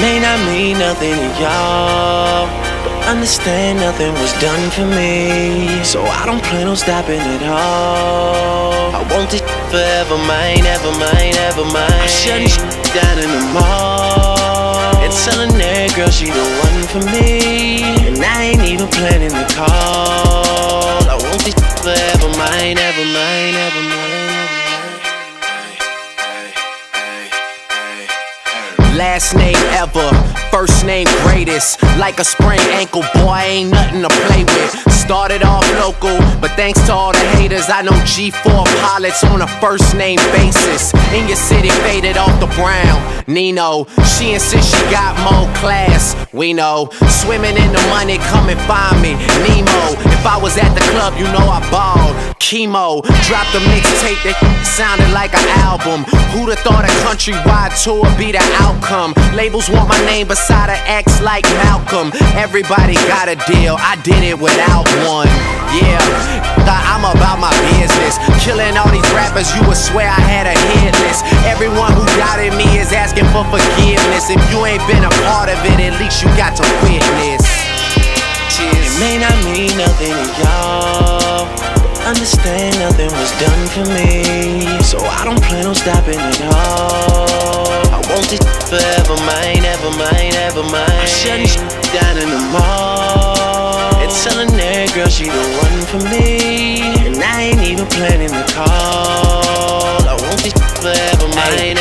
may not mean nothing to y'all. But understand nothing was done for me. So I don't plan on stopping at all. I want this forever mine, ever mine, ever mine. I'm shutting down in the mall. And telling that girl she the one for me. And I ain't even planning the call. I want this forever mine, ever mine, ever mine. Last name ever, first name greatest. Like a sprained ankle, boy, ain't nothing to play with. Started off local, but thanks to all the haters, I know G4 pilots on a first name basis. In your city, faded off the brown. Nino, she insists she got more class. We know, swimming in the money, come and find me. Nemo, if I was at the club, you know I balled. Chemo, dropped a mixtape that sounded like an album. Who'da thought a countrywide tour be the outcome? Labels want my name beside an X like Malcolm. Everybody got a deal, I did it without one. Yeah, I'm about my business. Killing all these rappers, you would swear I had a hit. Everyone who doubted me is asking for forgiveness. If you ain't been a part of it, at least you got to witness. Cheers. It may not mean nothing to y'all. Understand nothing was done for me. So I don't plan on stopping at all. I want this forever mine, ever mine, ever mine. Shutting down in the mall. And telling that girl she the one for me. And I ain't even planning the call. I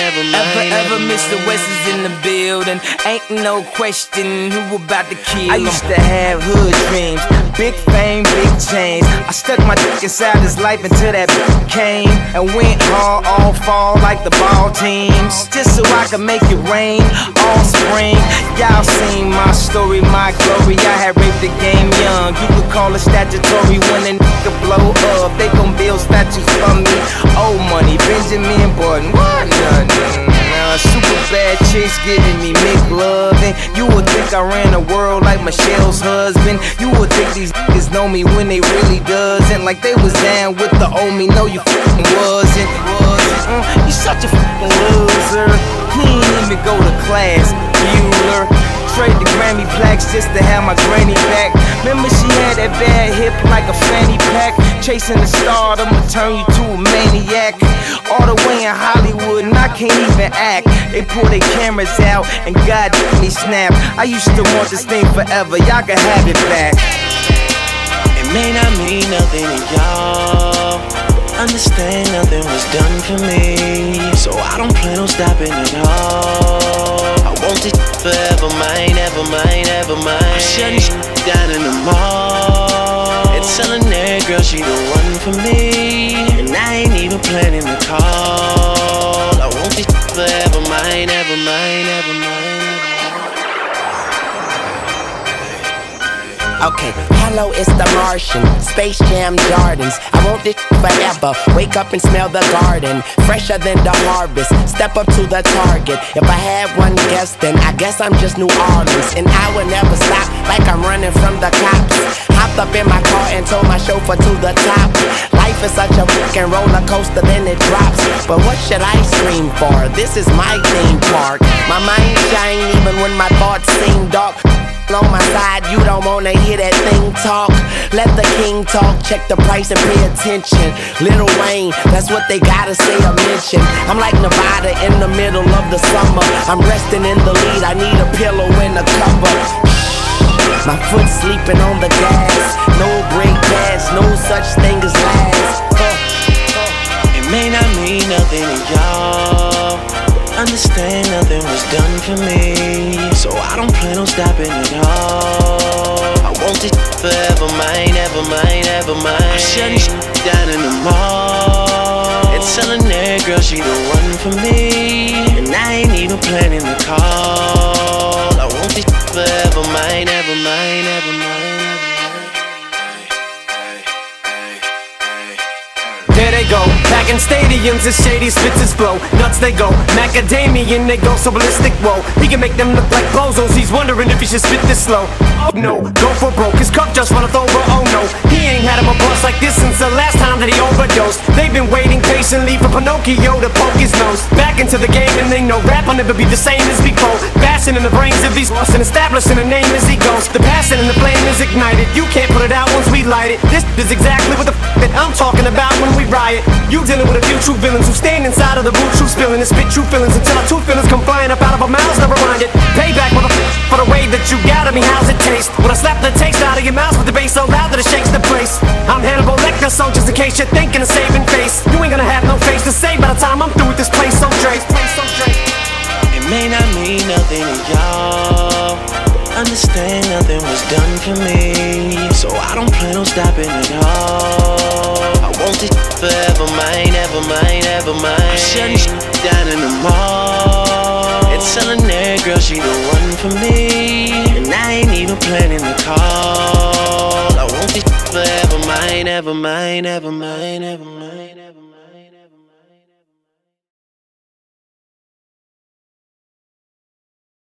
mine, ever mine. Ever, ever Mr. West is in the building. Ain't no question who about to kill. I used to have hood dreams, big fame, big chains. I stuck my dick inside his life until that came and went hard all fall like the ball teams. Just so I could make it rain all spring. Y'all seen my story, my glory. I had raped the game young. You could call it statutory when a nigga blow up. They gon' build statues for me. Old money, Benjamin Button, what nothing. Super bad chicks giving me McLovin. You would think I ran the world like Michelle's husband. You would think these niggas know me when they really doesn't. Like they was down with the old me. No, you fucking wasn't. Uh, you such a fucking loser. He ain't even go to class, Bueller. Trade the Grammy plaques just to have my granny back. Remember she had that bad hip like a fanny pack. Chasing the star, I'ma turn you to a maniac. All the way in Hollywood, and I can't even act. They pull their cameras out and God me snap. I used to want this thing forever, y'all can have it back. It may not mean nothing to y'all. Understand nothing was done for me. So I don't plan on stopping at all. I want this forever mine, ever mine, ever mine. I'm shutting down in the mall. And telling that girl she the one for me. And I ain't even planning the call. I want this forever mine, ever mine, ever mine. Okay, hello, it's the Martian. Space Jam Jordans. I want this forever. Wake up and smell the garden. Fresher than the harvest. Step up to the target. If I had one guess, then I guess I'm just New Orleans. And I would never stop like I'm running from the cops. Hopped up in my car and told my chauffeur to the top. Life is such a fucking roller coaster, then it drops. But what should I scream for? This is my theme park. My mind shine even when my thoughts seem dark on my side, you don't wanna hear that thing talk. Let the king talk, check the price and pay attention. Lil Wayne, that's what they gotta say or mention. I'm like Nevada in the middle of the summer. I'm resting in the lead, I need a pillow and a cover. My foot sleeping on the gas. No brake pads, no such thing as last. Uh, It may not mean nothing to y'all. Understand nothing was done for me. So I don't plan on stopping at all. I want this forever mine, ever mine, ever mine. I'm shutting down in the mall. And telling that girl she the one for me. And I ain't even planning the call. In stadiums as shady his flow. Nuts they go, macadamian they go so ballistic. Whoa, he can make them look like bozos. He's wondering if he should spit this slow. Oh no, go for broke. His cup just runneth over. Oh no, he ain't had him a bust like this since the last he overdosed. They've been waiting patiently for Pinocchio to poke his nose back into the game, and they know rap will never be the same as before. Passion in the brains of these lost and establishing a name as he goes. The passion and the flame is ignited. You can't put it out once we light it. This is exactly what the that I'm talking about when we riot. You dealing with a few true villains who stand inside of the boot, true spilling and spit true feelings until our two feelings come flying up out of our mouths. Never mind it. Payback, motherfucker, for the way that you got at me. How's it taste? When I slap the taste out of your mouth with the bass so loud that it shakes the place. I'm Hannibal Lecter, so just in case you're thinking of saving face, you ain't gonna have no face to say by the time I'm through with this place. So Dre, so Dre. It may not mean nothing to y'all. Understand nothing was done for me. So I don't plan on stopping at all. I want this forever mine, ever mine, ever mine. I'm shutting shit down in the mall. And telling that girl she the one for me. And I ain't even planning the call. I mind, never mind, never mind, mine, ever